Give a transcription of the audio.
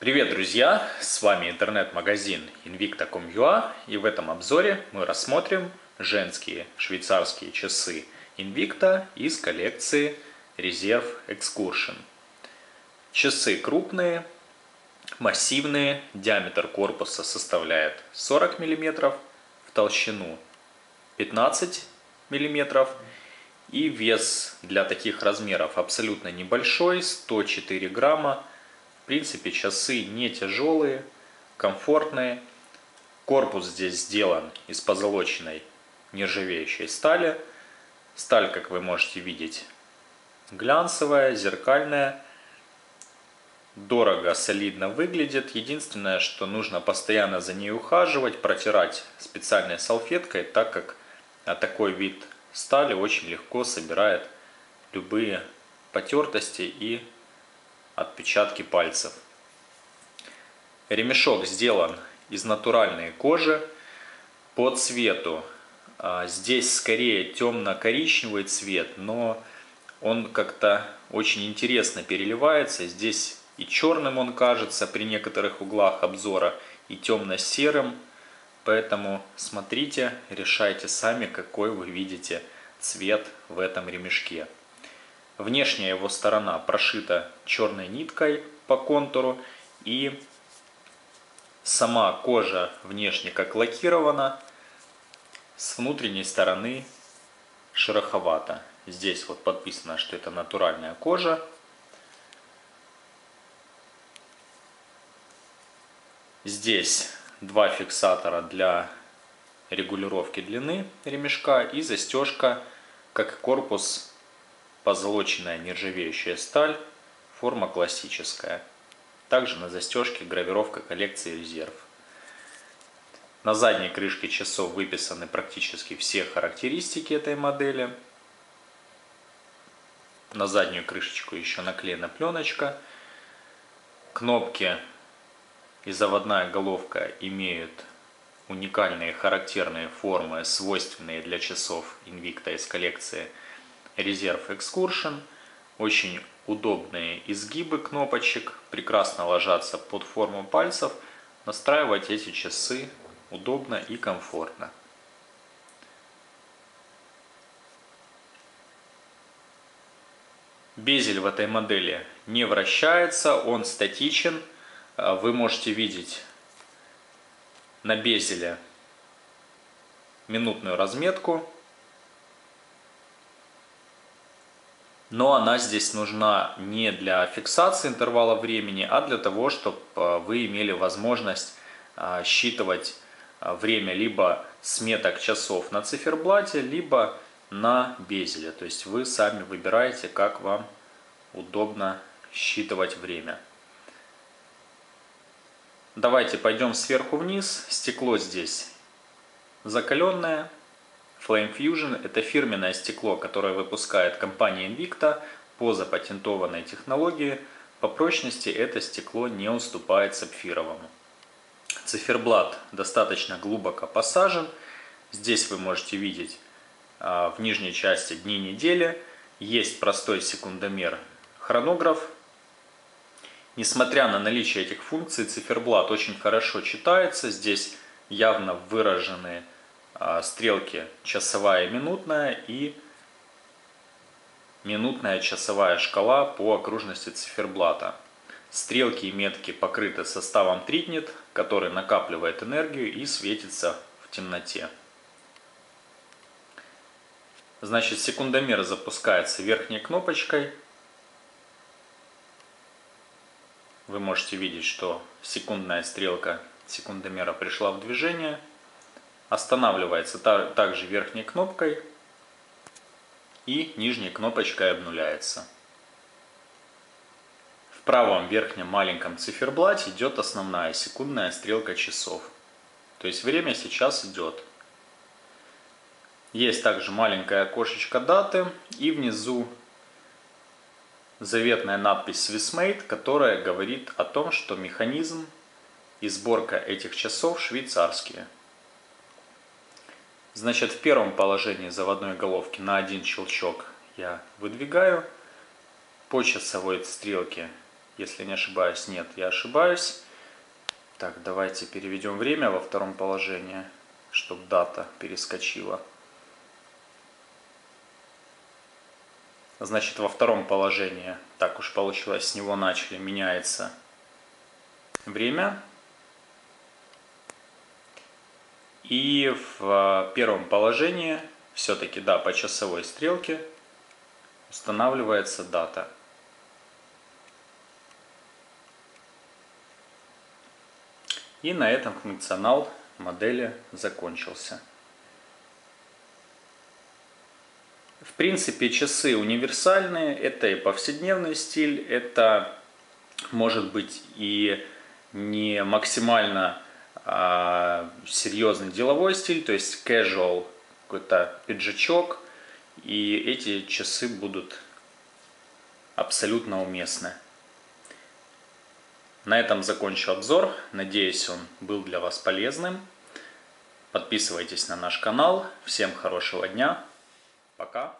Привет, друзья! С вами интернет-магазин invicta.com.ua и в этом обзоре мы рассмотрим женские швейцарские часы Invicta из коллекции Reserve Excursion. Часы крупные, массивные, диаметр корпуса составляет 40 мм, в толщину 15 мм и вес для таких размеров абсолютно небольшой, 104 грамма. Принципе, часы не тяжелые, комфортные. Корпус здесь сделан из позолоченной нержавеющей стали. Сталь, как вы можете видеть, глянцевая, зеркальная. Дорого, солидно выглядит. Единственное, что нужно постоянно за ней ухаживать, протирать специальной салфеткой, так как такой вид стали очень легко собирает любые потертости и отпечатки пальцев. Ремешок сделан из натуральной кожи. По цвету а, здесь скорее темно-коричневый цвет, но он как-то очень интересно переливается. Здесь и черным он кажется при некоторых углах обзора, и темно-серым. Поэтому смотрите, решайте сами, какой вы видите цвет в этом ремешке. Внешняя его сторона прошита черной ниткой по контуру и сама кожа внешне как лакирована, с внутренней стороны шероховато. Здесь вот подписано, что это натуральная кожа. Здесь два фиксатора для регулировки длины ремешка и застежка, как корпус позолоченная нержавеющая сталь, форма классическая. Также на застежке гравировка коллекции резерв. На задней крышке часов выписаны практически все характеристики этой модели. На заднюю крышечку еще наклеена пленочка. Кнопки и заводная головка имеют уникальные характерные формы, свойственные для часов Invicta из коллекции Reserve Excursion. Очень удобные изгибы кнопочек, прекрасно ложатся под форму пальцев. Настраивать эти часы удобно и комфортно. Безель в этой модели не вращается, он статичен. Вы можете видеть на безеле минутную разметку. Но она здесь нужна не для фиксации интервала времени, а для того, чтобы э, вы имели возможность э, считывать э, время либо с меток часов на циферблате, либо на безеле. То есть вы сами выбираете, как вам удобно считывать время. Давайте пойдем сверху вниз. Стекло здесь закаленное. Flame Fusion – это фирменное стекло, которое выпускает компания Invicta по запатентованной технологии. По прочности это стекло не уступает сапфировому. Циферблат достаточно глубоко посажен. Здесь вы можете видеть а, в нижней части дни недели. Есть простой секундомер хронограф Несмотря на наличие этих функций, циферблат очень хорошо читается. Здесь явно выражены стрелки часовая и минутная и минутная часовая шкала по окружности циферблата. Стрелки и метки покрыты составом тритнит, который накапливает энергию и светится в темноте. Значит, секундомер запускается верхней кнопочкой вы можете видеть, что секундная стрелка секундомера пришла в движение. Останавливается также верхней кнопкой и нижней кнопочкой обнуляется. В правом верхнем маленьком циферблате идет основная секундная стрелка часов. То есть время сейчас идет. Есть также маленькое окошечко даты и внизу заветная надпись Swissmade, которая говорит о том, что механизм и сборка этих часов швейцарские. Значит, в первом положении заводной головки на один щелчок я выдвигаю. По часовой стрелке если не ошибаюсь. Нет, я ошибаюсь. Так, давайте переведем время во втором положении, чтобы дата перескочила. Значит, во втором положении, так уж получилось, с него начали, меняется время. И в первом положении, все-таки, да, по часовой стрелке устанавливается дата. И на этом функционал модели закончился. В принципе, часы универсальные. Это и повседневный стиль, это может быть и не максимально а, серьезный деловой стиль, то есть casual, какой-то пиджачок. И эти часы будут абсолютно уместны. На этом закончу обзор. Надеюсь, он был для вас полезным. Подписывайтесь на наш канал. Всем хорошего дня. Пока.